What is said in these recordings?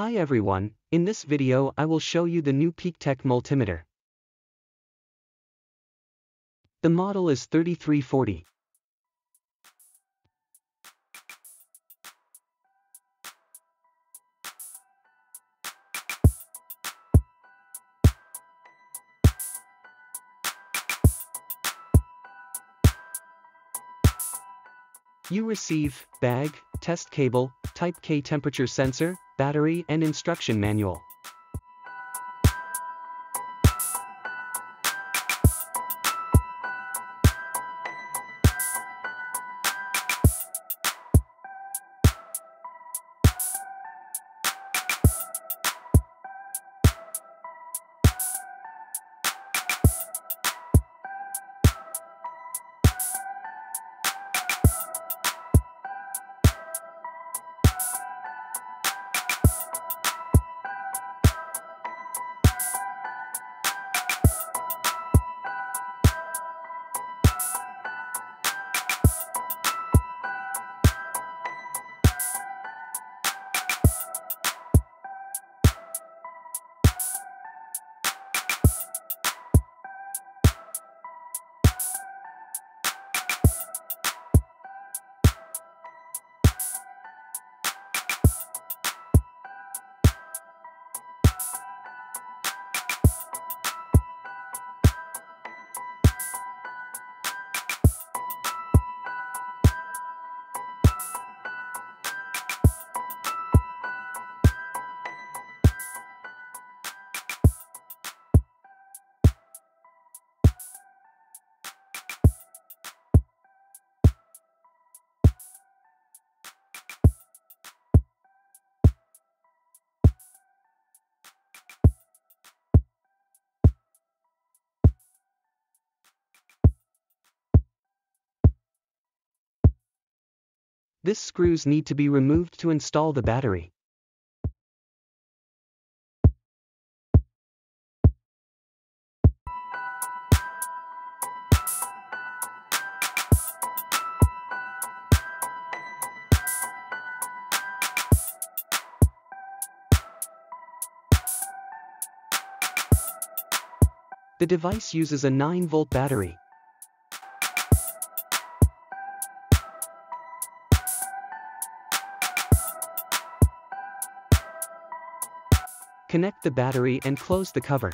Hi everyone, in this video I will show you the new PeakTech multimeter. The model is 3340. You receive bag, test cable, type K temperature sensor, battery and instruction manual. This screws need to be removed to install the battery. The device uses a 9-volt battery. Connect the battery and close the cover.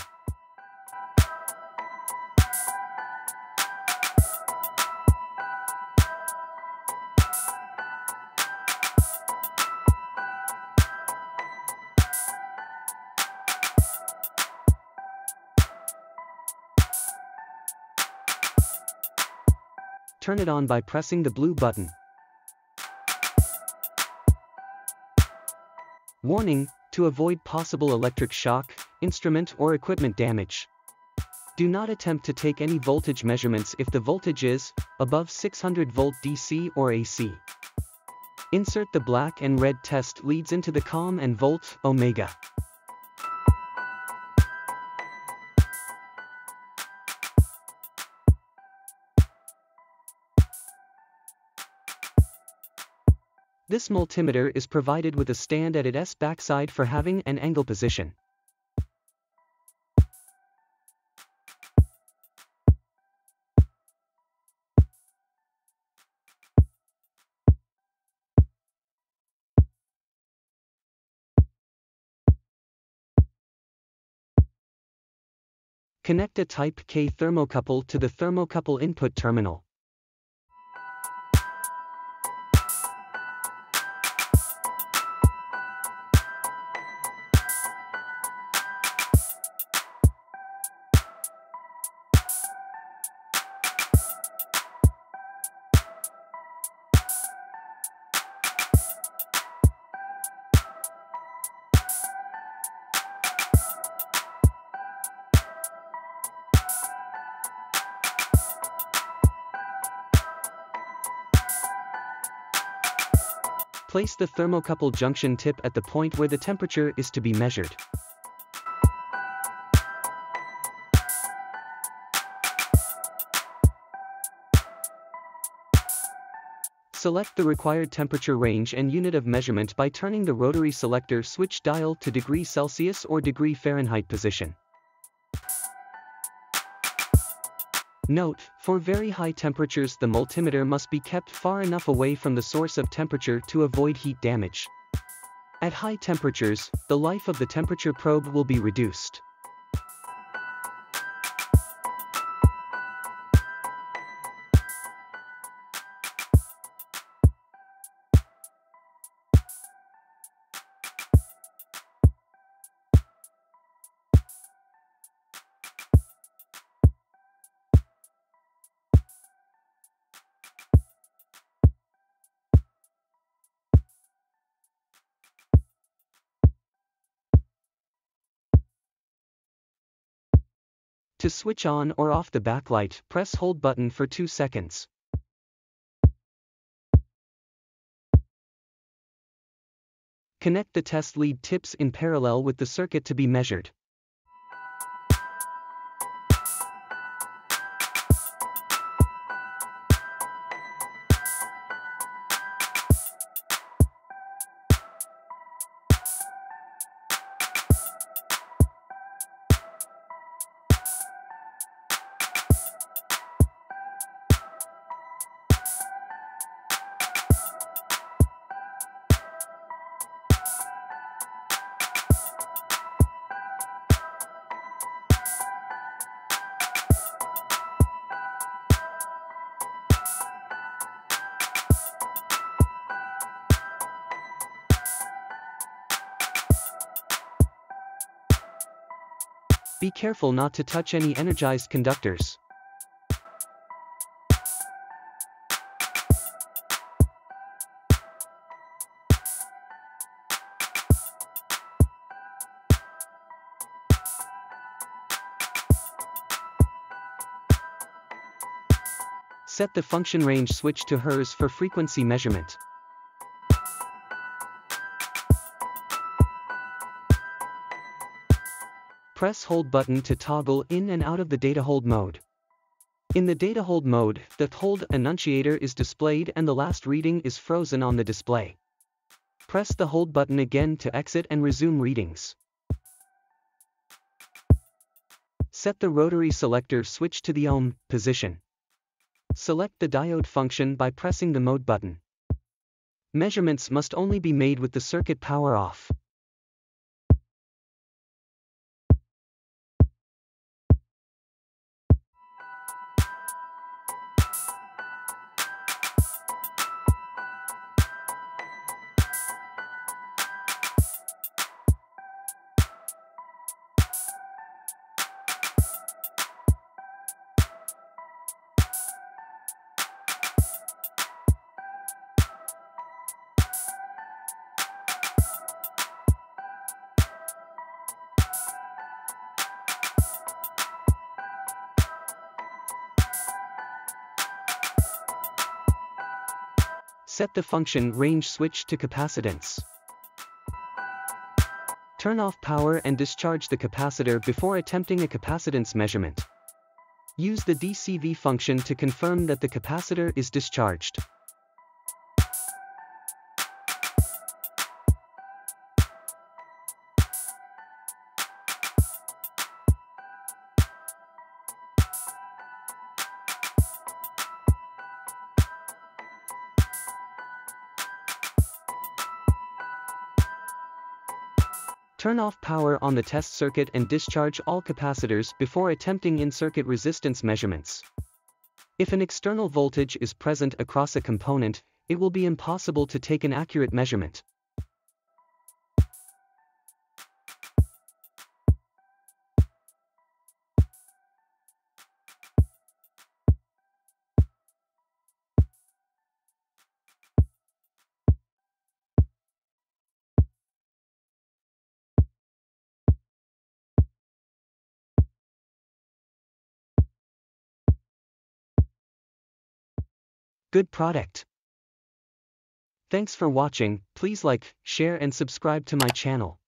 Turn it on by pressing the blue button. Warning, to avoid possible electric shock, instrument or equipment damage. Do not attempt to take any voltage measurements if the voltage is above 600 volt DC or AC. Insert the black and red test leads into the COM and volt omega. This multimeter is provided with a stand at its backside for having an angle position. Connect a Type K thermocouple to the thermocouple input terminal. Place the thermocouple junction tip at the point where the temperature is to be measured. Select the required temperature range and unit of measurement by turning the rotary selector switch dial to degree Celsius or degree Fahrenheit position. Note, for very high temperatures the multimeter must be kept far enough away from the source of temperature to avoid heat damage. At high temperatures, the life of the temperature probe will be reduced. To switch on or off the backlight, press hold button for 2 seconds. Connect the test lead tips in parallel with the circuit to be measured. Be careful not to touch any energized conductors. Set the function range switch to Hertz for frequency measurement. Press hold button to toggle in and out of the data hold mode. In the data hold mode, the hold annunciator is displayed and the last reading is frozen on the display. Press the hold button again to exit and resume readings. Set the rotary selector switch to the ohm position. Select the diode function by pressing the mode button. Measurements must only be made with the circuit power off. Set the function range switch to capacitance. Turn off power and discharge the capacitor before attempting a capacitance measurement. Use the DCV function to confirm that the capacitor is discharged. Turn off power on the test circuit and discharge all capacitors before attempting in-circuit resistance measurements. If an external voltage is present across a component, it will be impossible to take an accurate measurement. Good product. Thanks for watching, please like, share and subscribe to my channel.